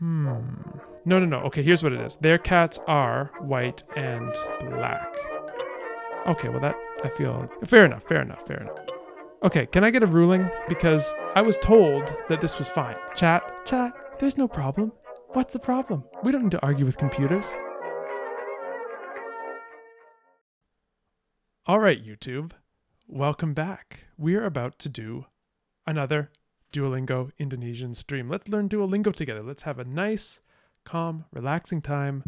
Hmm. No, no, no. Okay, here's what it is. Their cats are white and black. Okay, well that I feel fair enough. Fair enough. Fair enough. Okay, can I get a ruling? Because I was told that this was fine. Chat, chat. There's no problem. What's the problem? We don't need to argue with computers. All right, YouTube. Welcome back. We are about to do another Duolingo Indonesian stream. Let's learn Duolingo together. Let's have a nice, calm, relaxing time,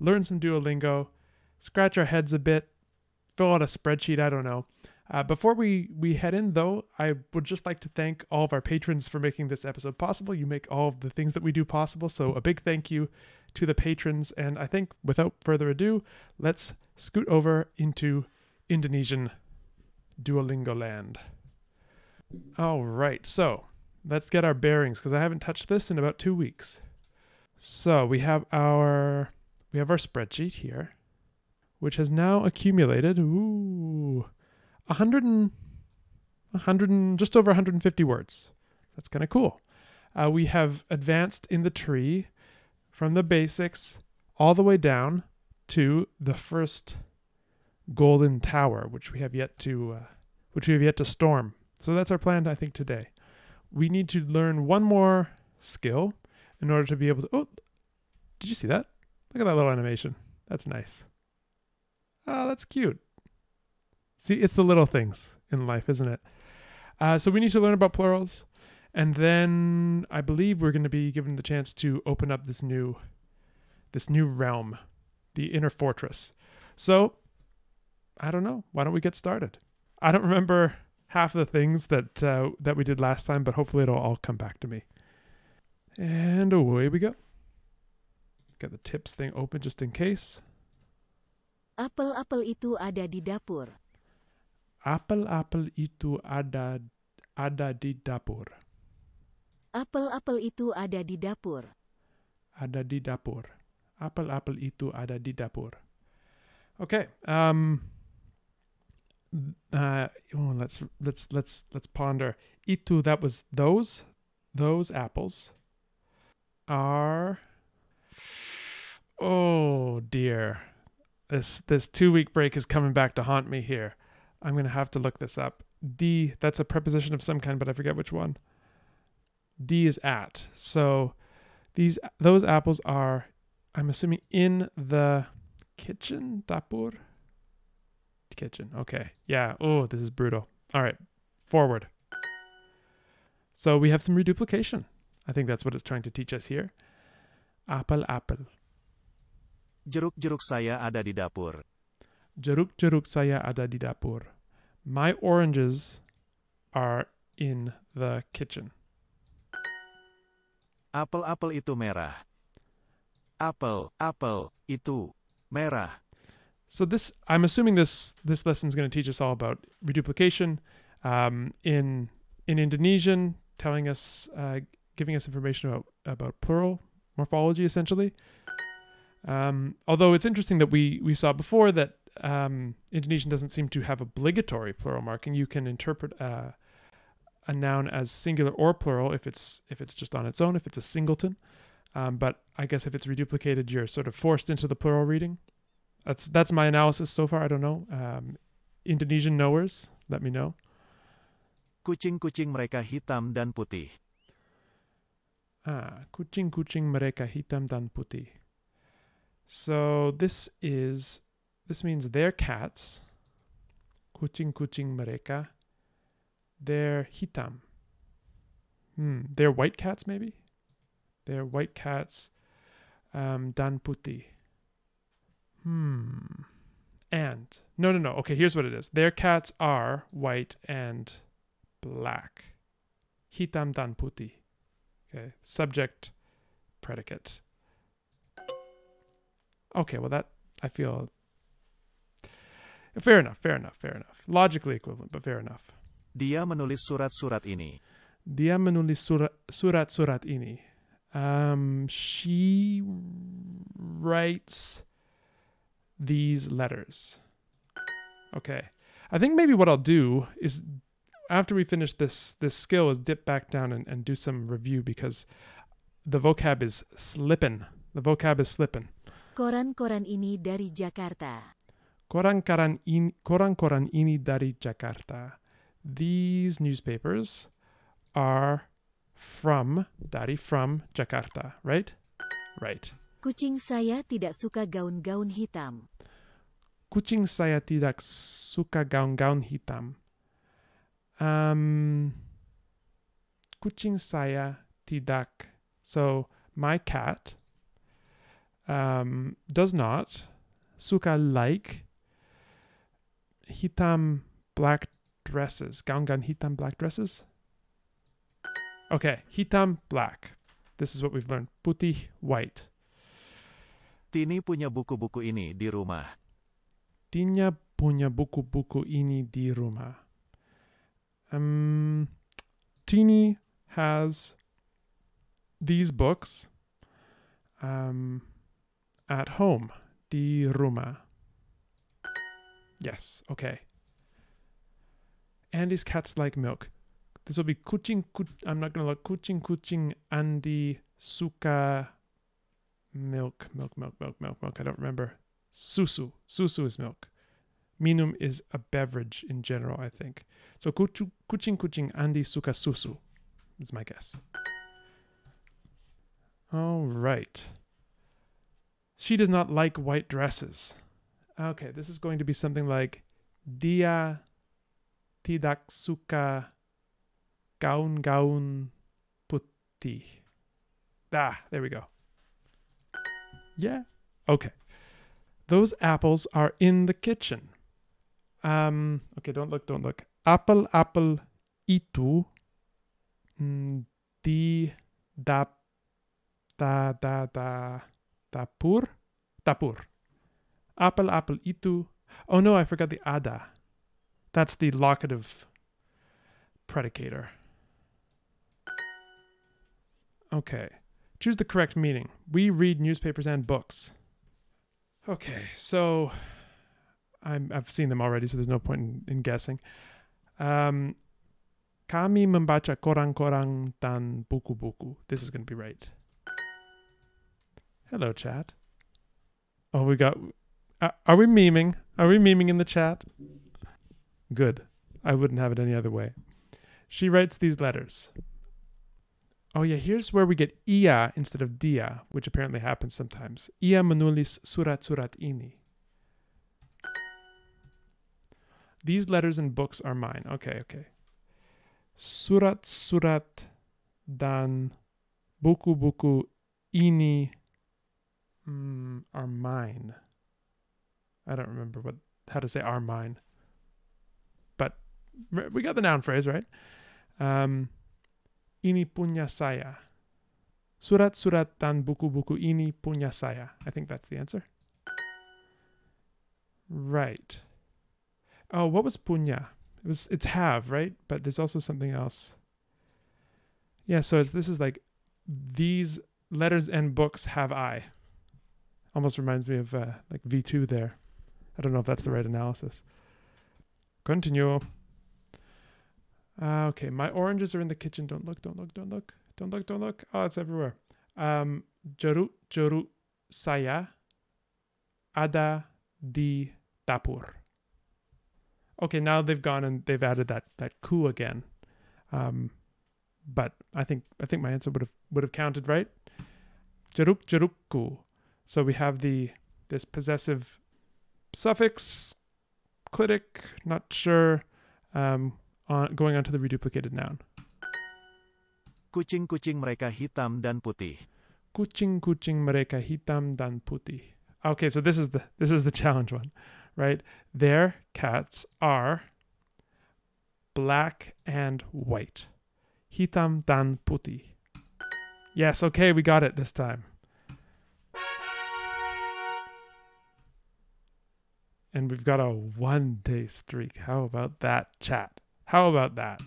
learn some Duolingo, scratch our heads a bit, fill out a spreadsheet. I don't know. Uh, before we, we head in, though, I would just like to thank all of our patrons for making this episode possible. You make all of the things that we do possible. So, a big thank you to the patrons. And I think without further ado, let's scoot over into Indonesian Duolingo land. All right. So, let's get our bearings because I haven't touched this in about two weeks. So, we have our we have our spreadsheet here, which has now accumulated ooh 100 and 100 and just over 150 words. That's kind of cool. Uh, we have advanced in the tree from the basics all the way down to the first golden tower, which we have yet to uh, which we have yet to storm. So that's our plan, I think, today. We need to learn one more skill in order to be able to. Oh, did you see that? Look at that little animation. That's nice. Oh, that's cute. See, it's the little things in life, isn't it? Uh, so we need to learn about plurals, and then I believe we're going to be given the chance to open up this new, this new realm, the inner fortress. So, I don't know. Why don't we get started? I don't remember half of the things that uh, that we did last time, but hopefully it'll all come back to me. And away we go. Got the tips thing open just in case. Apel-apel itu ada di dapur. Apel-apel itu ada ada di dapur. Apel-apel itu ada di dapur. Ada di dapur. Apel-apel itu ada di dapur. Okay. Um. Uh. let's let's let's let's ponder. Itu that was those those apples are. Oh dear. This this two week break is coming back to haunt me here. I'm going to have to look this up. D, that's a preposition of some kind, but I forget which one. D is at. So these those apples are I'm assuming in the kitchen, dapur. Kitchen. Okay. Yeah. Oh, this is brutal. All right. Forward. So we have some reduplication. I think that's what it's trying to teach us here. Apple, apple. Jeruk-jeruk saya ada di dapur. Jeruk-jeruk saya ada di dapur. My oranges are in the kitchen. Apel-apel itu merah. Apel, apel, itu merah. So this, I'm assuming this this lesson is going to teach us all about reduplication um, in in Indonesian, telling us, uh, giving us information about about plural morphology, essentially. Um, although it's interesting that we we saw before that um, Indonesian doesn't seem to have obligatory plural marking. You can interpret uh, a noun as singular or plural if it's if it's just on its own, if it's a singleton. Um, but I guess if it's reduplicated, you're sort of forced into the plural reading. That's that's my analysis so far. I don't know. Um, Indonesian knowers, let me know. Kucing-kucing mereka hitam dan putih. Ah, kucing-kucing mereka hitam dan putih. So this is this means their cats, kucing-kucing mereka, they're hitam. Hmm, they're white cats maybe? They're white cats, um, dan putih. Hmm. And, no, no, no. Okay, here's what it is. Their cats are white and black. Hitam dan putih. Okay, subject, predicate. Okay, well, that, I feel Fair enough, fair enough, fair enough. Logically equivalent, but fair enough. Dia menulis surat-surat ini. Dia menulis surat-surat ini. Um, she writes these letters. Okay. I think maybe what I'll do is after we finish this this skill is dip back down and, and do some review because the vocab is slippin. The vocab is slippin. Koran-koran ini dari Jakarta. Koran-koran ini, koran-koran ini dari Jakarta. These newspapers are from, dari from Jakarta, right? Right. Kucing saya tidak suka gaun-gaun hitam. Kucing saya tidak suka gaun-gaun hitam. Um, kucing saya tidak. So my cat um, does not suka like hitam black dresses. Gaun-gaun hitam black dresses. Okay, hitam black. This is what we've learned. Putih white. Tini punya buku-buku ini di rumah. Tina punya buku-buku ini di rumah. Um, Tini has these books um, at home. Di rumah. Yes, okay. Andy's cats like milk. This will be kucing, kuc- I'm not to look. Kucing, kucing, Andy, suka, milk, milk, milk, milk, milk, milk. I don't remember. Susu. Susu is milk. Minum is a beverage in general, I think. So kuchu, kucing kucing Andi suka susu is my guess. All right. She does not like white dresses. Okay, this is going to be something like dia tidak suka gaun gaun putih. Ah, there we go. Yeah. Okay. Those apples are in the kitchen. Um, okay, don't look, don't look. Apple, apple itu mm, di da da da da dapur dapur. Apple, apple itu. Oh no, I forgot the ada. That's the locative predicator. Okay. Choose the correct meaning. We read newspapers and books. Okay, so I'm, I've seen them already, so there's no point in, in guessing. Um, kami membaca koran-koran dan buku-buku. This is going to be right. Hello, chat. Oh, we got. Uh, are we memeing? Are we memeing in the chat? Good. I wouldn't have it any other way. She writes these letters. Oh yeah, here's where we get ia instead of dia, which apparently happens sometimes. Ia menulis surat-surat ini. These letters and books are mine. Okay, okay. Surat-surat dan buku-buku ini mm, are mine. I don't remember what how to say are mine. But we got the noun phrase, right? Um, ini punya saya. Surat-surat dan buku-buku ini punya saya. I think that's the answer. Right. Oh, what was punya? It was it's have, right? But there's also something else. Yeah, so it's, this is like these letters and books have I. Almost reminds me of uh, like V2 there. I don't know if that's the right analysis. Continue. Uh, okay, my oranges are in the kitchen. Don't look, don't look, don't look, don't look, don't look. Oh, it's everywhere. Um, jeruk jeruk saya ada di dapur. Okay, now they've gone and they've added that that ku again. Um, but I think I think my answer would have would have counted right. Jeruk jerukku. So we have the this possessive suffix clitic, not sure. Um, on, going on to the reduplicated noun. Kucing-kucing mereka hitam dan putih. Kucing-kucing mereka hitam dan putih. Okay, so this is the this is the challenge one, right? Their cats are black and white. Hitam dan putih. Yes, okay, we got it this time. And we've got a one day streak. How about that, chat? How about that?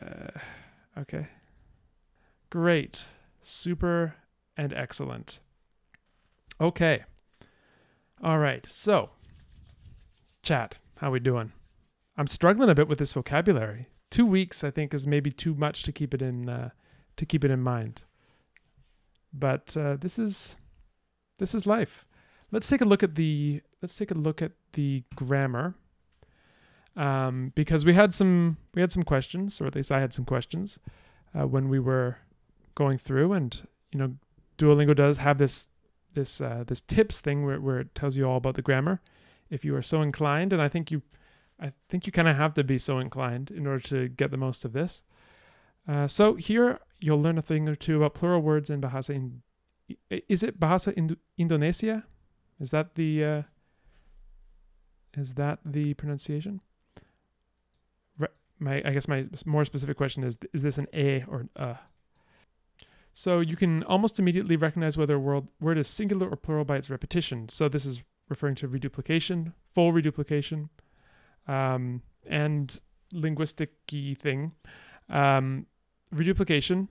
Uh, okay. Great. Super and excellent. Okay. All right. So, chat, how we doing? I'm struggling a bit with this vocabulary. Two weeks, I think, is maybe too much to keep it in uh, to keep it in mind. but uh, this is this is life. Let's take a look at the let's take a look at the grammar um, because we had some we had some questions, or at least I had some questions uh, when we were going through, and you know, Duolingo does have this this uh, this tips thing where where it tells you all about the grammar, if you are so inclined, and I think you I think you kind of have to be so inclined in order to get the most of this. Uh, so here you'll learn a thing or two about plural words in Bahasa. In, is it Bahasa Indo- Indonesia? Is that the uh, is that the pronunciation? My I guess my more specific question is: Is this an a or an uh? So you can almost immediately recognize whether a word, word is singular or plural by its repetition. So this is referring to reduplication, full reduplication, um, and linguistic thing. Um, reduplication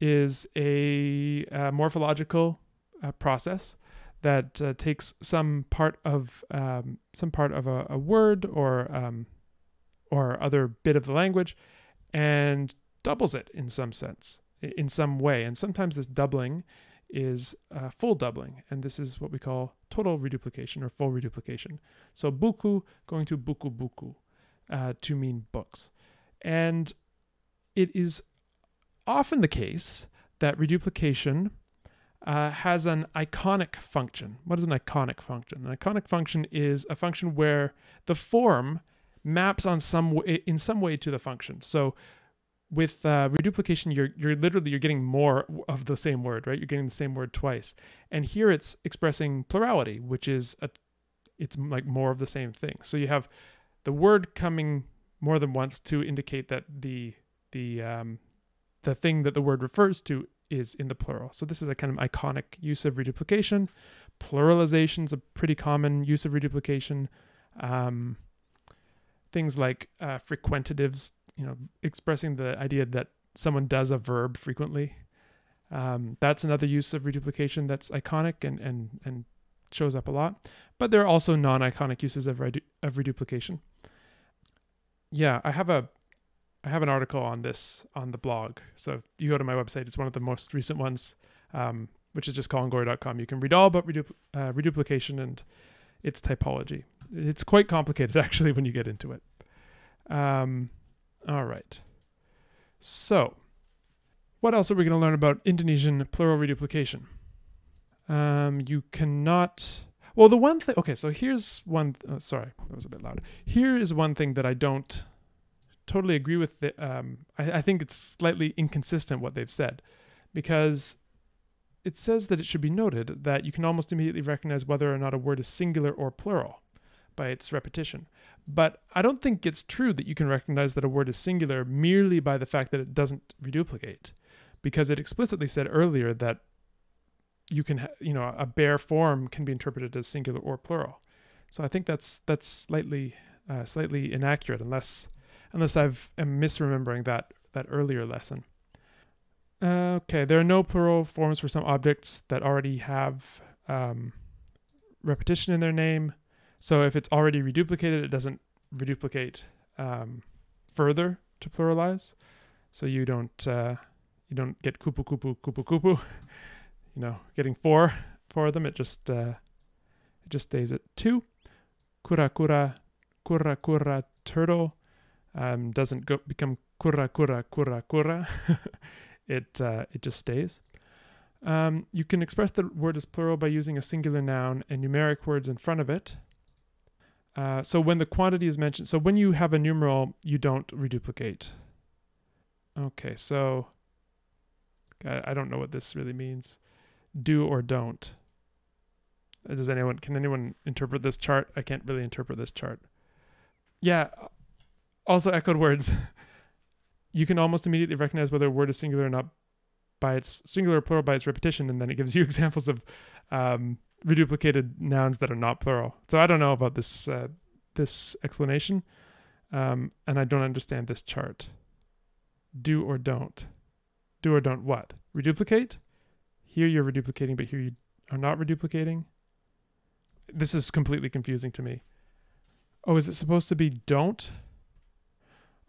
is a, uh morphological uh, process that uh, takes some part of um, some part of a, a word or um, or other bit of the language and doubles it in some sense, in some way. And sometimes this doubling is uh, full doubling, and this is what we call total reduplication or full reduplication. So buku going to buku buku uh, to mean books, and it is often the case that reduplication uh, has an iconic function. What is an iconic function? An iconic function is a function where the form maps on some way, in some way to the function. So with uh, reduplication, you're you're literally you're getting more of the same word, right? You're getting the same word twice, and here it's expressing plurality, which is a it's like more of the same thing. So you have the word coming more than once to indicate that the the um, the thing that the word refers to is in the plural. So this is a kind of iconic use of reduplication. Pluralization is a pretty common use of reduplication. Um, things like uh, frequentatives, you know, expressing the idea that someone does a verb frequently. Um, that's another use of reduplication that's iconic and and and shows up a lot. But there are also non-iconic uses of redu- of reduplication. Yeah, I have a I have an article on this on the blog. So if you go to my website, it's one of the most recent ones, um, which is just colingorrie.com. You can read all about redupl- uh, reduplication and its typology. It's quite complicated actually when you get into it. Um, all right. So, what else are we going to learn about Indonesian plural reduplication? Um, you cannot. Well, the one thing. Okay, so here's one. Oh, sorry, that was a bit loud. Here is one thing that I don't totally agree with. The, um, I, I think it's slightly inconsistent what they've said, because it says that it should be noted that you can almost immediately recognize whether or not a word is singular or plural by its repetition. But I don't think it's true that you can recognize that a word is singular merely by the fact that it doesn't reduplicate, because it explicitly said earlier that you can, you know, a bare form can be interpreted as singular or plural. So I think that's that's slightly uh, slightly inaccurate, unless unless I've am misremembering that that earlier lesson. Uh, okay, there are no plural forms for some objects that already have um, repetition in their name. So if it's already reduplicated, it doesn't reduplicate um, further to pluralize. So you don't uh, you don't get kupu kupu kupu kupu. You know, getting four of them. It just uh, it just stays at two. Kura kura kura kura turtle um, doesn't go become kura kura kura kura. it uh, it just stays. Um, you can express the word as plural by using a singular noun and numeric words in front of it. Uh, so when the quantity is mentioned, so when you have a numeral, you don't reduplicate. Okay, so I, don't know what this really means. Do or don't. Uh, Does anyone can anyone interpret this chart? I can't really interpret this chart. Yeah. Also echoed words. you can almost immediately recognize whether a word is singular or not by its singular or plural by its repetition, and then it gives you examples of um, reduplicated nouns that are not plural. So I don't know about this uh, this explanation, um, and I don't understand this chart. Do or don't. Do or don't what? Reduplicate? Here you're reduplicating, but here you are not reduplicating. This is completely confusing to me. Oh, is it supposed to be don't?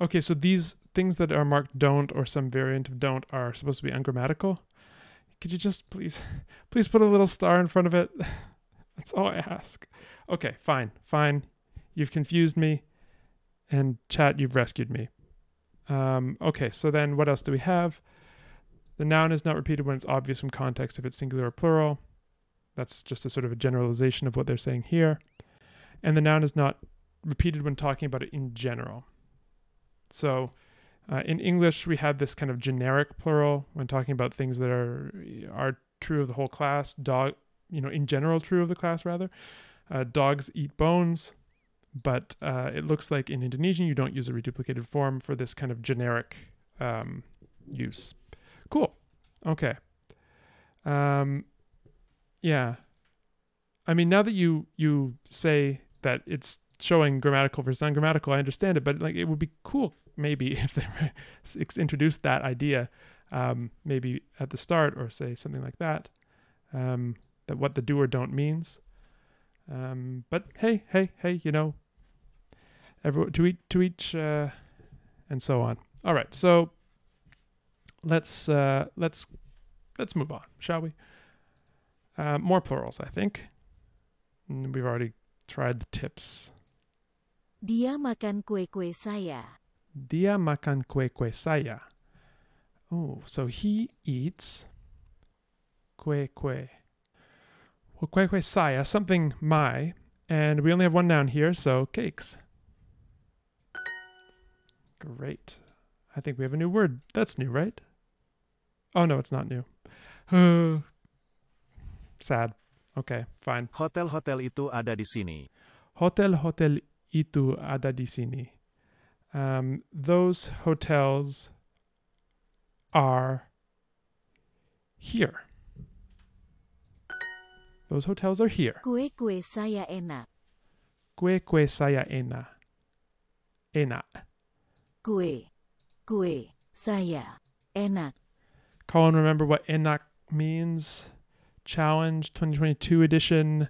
Okay, so these things that are marked don't or some variant of don't are supposed to be ungrammatical. Could you just please, please put a little star in front of it? That's all I ask. Okay, fine, fine. You've confused me, and chat, you've rescued me. Um, okay, so then what else do we have? The noun is not repeated when it's obvious from context if it's singular or plural. That's just a sort of a generalization of what they're saying here. And the noun is not repeated when talking about it in general. So uh, in English, we have this kind of generic plural when talking about things that are are true of the whole class. Dog, you know, in general, true of the class rather. Uh, dogs eat bones, but uh, it looks like in Indonesian you don't use a reduplicated form for this kind of generic um, use. Cool. Okay. Um, yeah. I mean, now that you you say that it's showing grammatical versus ungrammatical, I understand it, but like it would be cool maybe if they introduced that idea, um, maybe at the start or say something like that, um, that what the do or don't means. Um, but hey, hey, hey, you know, everyone to each to each, uh, and so on. All right, so let's uh, let's let's move on, shall we? Uh, more plurals, I think. Mm, we've already tried the tips. Dia makan kue-kue saya. Dia makan kue-kue saya. Oh, so he eats kue-kue. Well, kue-kue saya, something my, and we only have one noun here, so cakes. Great. I think we have a new word. That's new, right? Oh, no, it's not new. Sad. Okay, fine. Hotel-hotel itu ada di sini. Hotel-hotel itu ada di sini. Um, those hotels are here. Those hotels are here. Kue-kue saya enak. Kue-kue saya enak. Enak. Kue. Kue. Saya. Enak. Colin, remember what enak means? Challenge 2022 edition.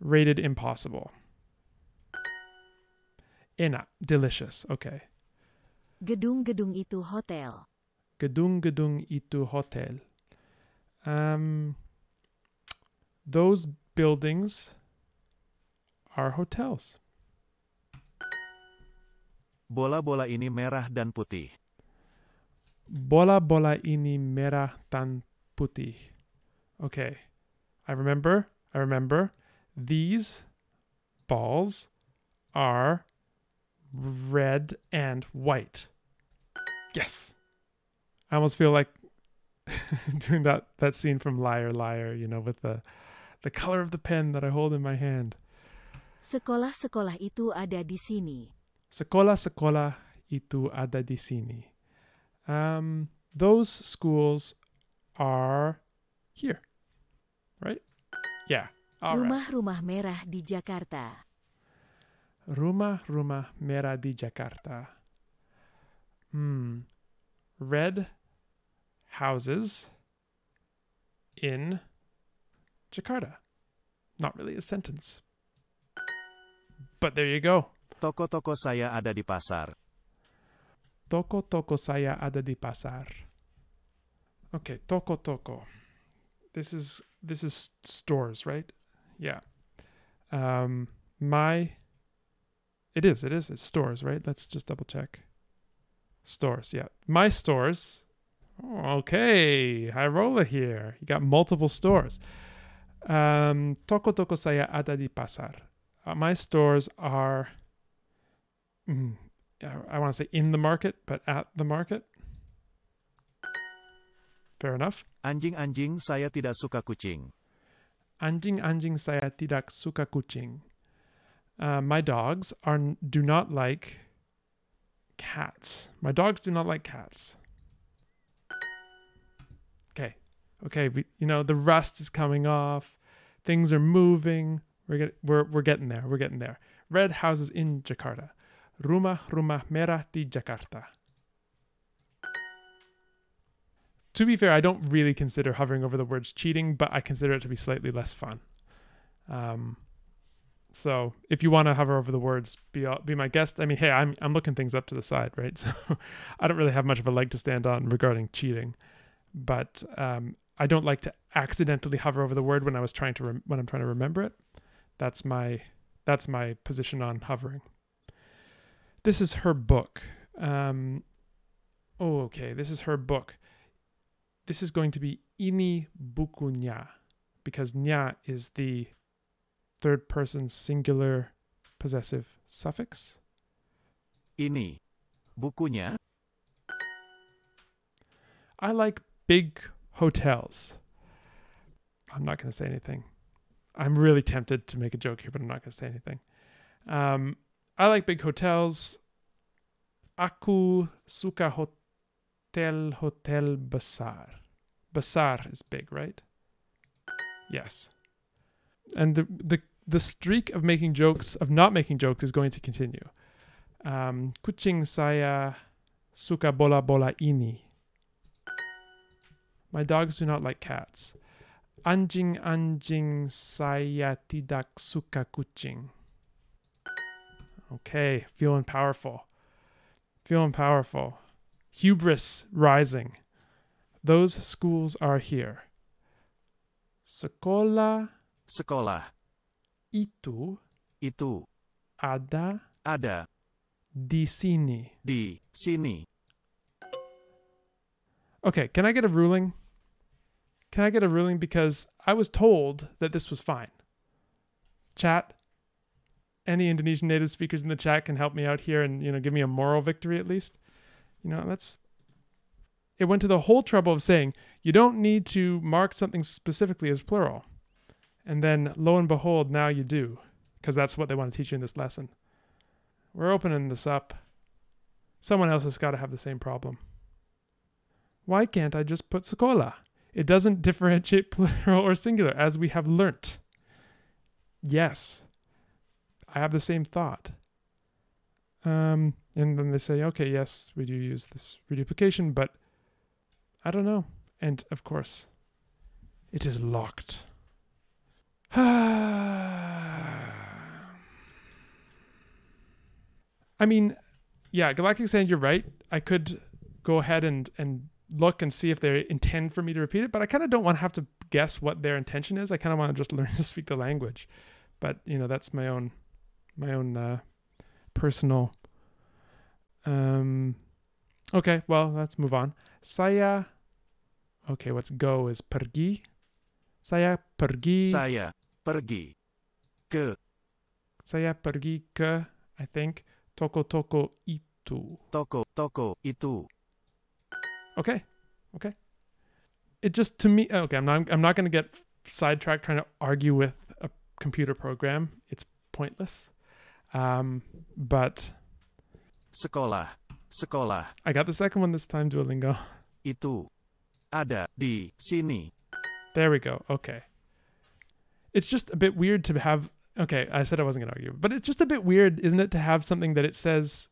Rated impossible. Enak. Delicious. Okay. Gedung-gedung itu hotel. Gedung-gedung itu hotel. Um, those buildings are hotels. Bola-bola ini merah dan putih. Bola-bola ini merah dan putih. Okay. I remember. I remember. These balls are red and white. Yes. I almost feel like doing that that scene from Liar Liar, you know, with the the color of the pen that I hold in my hand. Sekolah-sekolah itu ada di sini. Sekolah-sekolah itu ada di sini. Um, those schools are here, right? Yeah. All right. Rumah-rumah merah di Jakarta. Rumah-rumah merah di Jakarta. Hmm. Red houses in Jakarta. Not really a sentence. But there you go. Toko-toko saya ada di pasar. Toko-toko saya ada di pasar. Okay, toko-toko. This is this is stores, right? Yeah. Um my it is, it is. It's stores, right? Let's just double check. Stores, yeah. My stores. Okay, high roller here. You got multiple stores. Um, toko toko saya ada di pasar. Uh, my stores are, mm, I want to say in the market, but at the market. Fair enough. Anjing-anjing saya tidak suka kucing. Anjing-anjing saya tidak suka kucing. Uh, my dogs are do not like cats. My dogs do not like cats. Okay, okay. We, you know the rust is coming off. Things are moving. We're get, we're we're getting there. We're getting there. Red houses in Jakarta. Rumah rumah merah di Jakarta. To be fair, I don't really consider hovering over the words cheating, but I consider it to be slightly less fun. Um, so if you want to hover over the words, be be my guest. I mean, hey, I'm I'm looking things up to the side, right? So I don't really have much of a leg to stand on regarding cheating, but um, I don't like to accidentally hover over the word when I was trying to rem- when I'm trying to remember it. That's my that's my position on hovering. This is her book. Um, oh, okay. This is her book. This is going to be ini buku nya because nya is the third person singular possessive suffix. Ini. Bukunya. I like big hotels. I'm not going to say anything. I'm really tempted to make a joke here, but I'm not going to say anything. Um, I like big hotels. Aku suka hotel hotel besar. Besar is big, right? Yes. And the the the streak of making jokes of not making jokes is going to continue. Um, kucing saya suka bola bola ini. My dogs do not like cats. Anjing anjing saya tidak suka kucing. Okay, feeling powerful. Feeling powerful. Hubris rising. Those schools are here. Sekolah Sekolah. Itu Itu. ada Ada. di sini. Di. Sini. Okay, can I get a ruling? Can I get a ruling because I was told that this was fine. Chat, any Indonesian native speakers in the chat can help me out here and you know give me a moral victory at least. You know, that's it went to the whole trouble of saying you don't need to mark something specifically as plural. And then lo and behold, now you do because that's what they want to teach you in this lesson. We're opening this up. Someone else has got to have the same problem. Why can't I just put sekolah? It doesn't differentiate plural or singular, as we have learnt. Yes, I have the same thought. Um, and then they say, okay, yes, we do use this reduplication, but I don't know. And of course, it is locked. I mean, yeah, Galactic Sand, you're right. I could go ahead and and look and see if they intend for me to repeat it, but I kind of don't want to have to guess what their intention is. I kind of want to just learn to speak the language. But you know, that's my own my own uh, personal. Um, okay, well, let's move on. Saya. Okay, what's go is pergi. Saya pergi. Saya. Pergi. Ke. Saya pergi ke. I think toko toko itu. Toko. Toko. Itu. Okay. Okay. It just to me okay, I'm not I'm not going to get sidetracked trying to argue with a computer program. It's pointless. Um but Sekolah. Sekolah. I got the second one this time Duolingo. Itu. Ada. Di. Sini. There we go. Okay. It's just a bit weird to have okay, I said I wasn't going to argue, but it's just a bit weird, isn't it, to have something that it says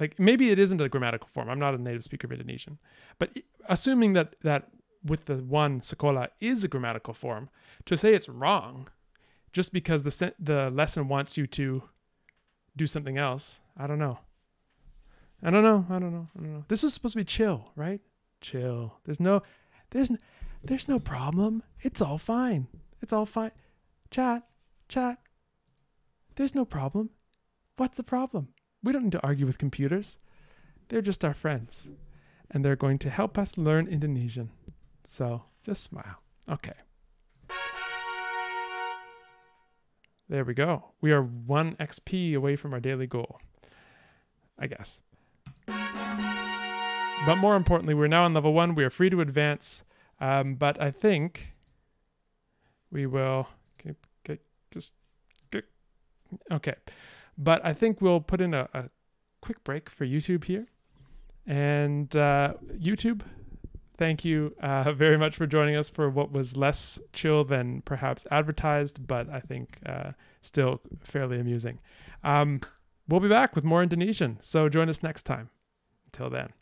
like maybe it isn't a grammatical form. I'm not a native speaker of Indonesian, but assuming that that with the one sekolah is a grammatical form, to say it's wrong just because the the lesson wants you to do something else, I don't know. I don't know. I don't know. I don't know. This was supposed to be chill, right? Chill. There's no there's there's no problem. It's all fine. It's all fine. Chat, chat. There's no problem. What's the problem? We don't need to argue with computers. They're just our friends. And they're going to help us learn Indonesian. So just smile. Okay. There we go. We are one XP away from our daily goal. I guess. But more importantly, we're now on level one. We are free to advance. Um, but I think we will okay. But I think we'll put in a, a quick break for YouTube here. And uh, YouTube, thank you uh, very much for joining us for what was less chill than perhaps advertised, but I think uh, still fairly amusing. Um, we'll be back with more Indonesian, so join us next time. Until then.